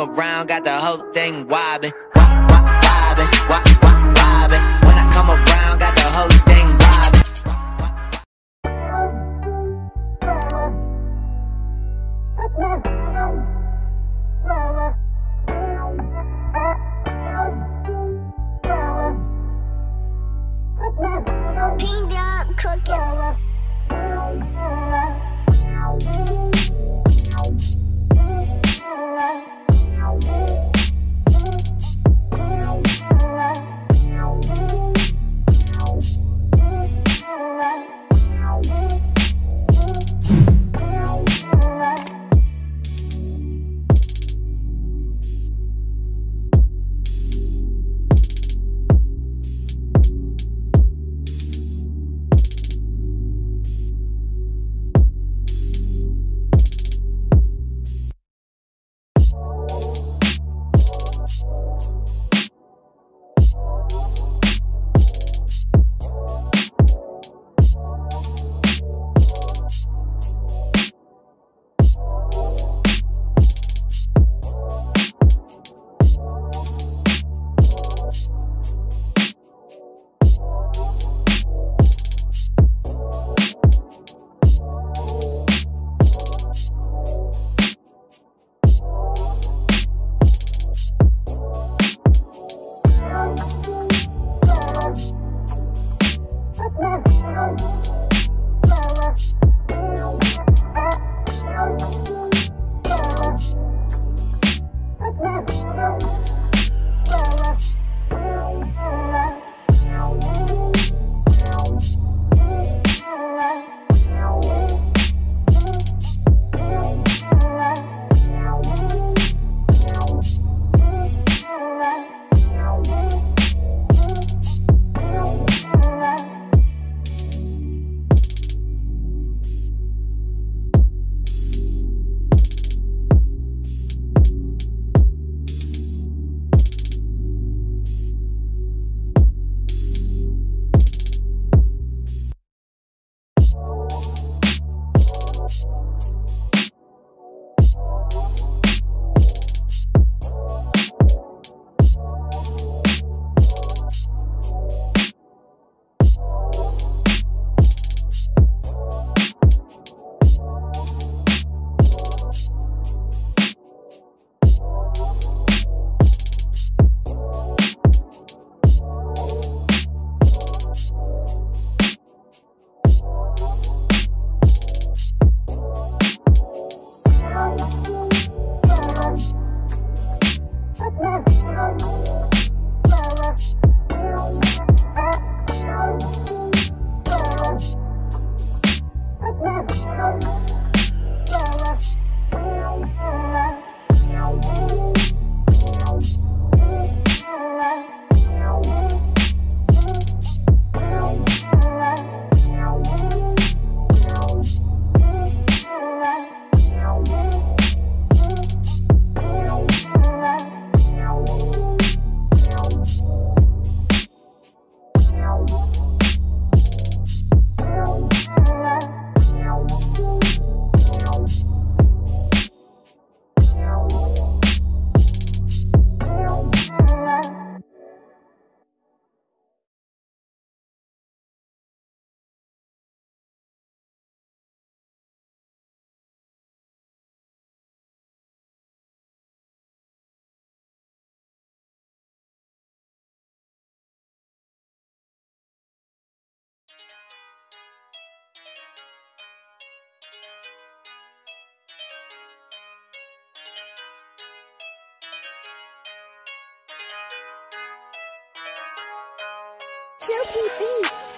around, got the whole thing wobbin', wobbin', wobbin', wobbin'. When I come around, got the whole Silky beat.